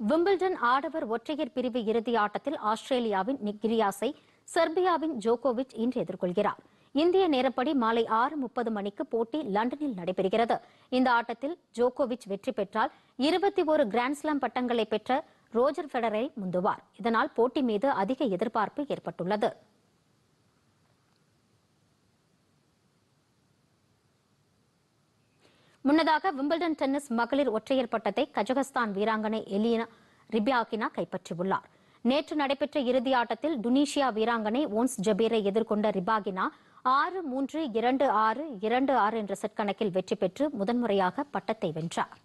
Wimbledon ஆடவர் ஒற்றையர் பிரிவு இறுதி ஆட்டத்தில் ஆஸ்திரேலியாவின் கிரியாஸை செர்பியாவின் ஜோகோவிச் இன்று எதிர்கொள்கிறார். இந்திய நேரப்படி மாலை ஆறு முப்பது மணிக்கு போட்டி லண்டனில் நடைபெறுகிறது. இந்த ஆட்டத்தில் ஜோகோவிச் வெற்றி பெற்றால் இருபத்தி ஒரு கிராண்ட்ஸ்லாம் பட்டங்களை பெற்ற ரோஜர் ஃபெடரரை முந்துவார். இதனால் போட்டி மீது அதிக எதிர்பார்ப்பு ஏற்பட்டுள்ளது. முன்னதாக விம்பிள்டன் டென்னிஸ் மகளிர் ஒற்றையர் பட்டத்தை கஜகஸ்தான் வீராங்கனை எலினா ரிபியாகினா கைப்பற்றியுள்ளார். நேற்று நடைபெற்ற இறுதி ஆட்டத்தில் டுனீஷியா வீராங்கனை ஓன்ஸ் ஜபீரை எதிர்கொண்ட ரிபாகினா ஆறு மூன்று இரண்டு ஆறு இரண்டு ஆறு என்ற செட் கணக்கில் வெற்றி பெற்று முதன்முறையாக பட்டத்தை வென்றார்.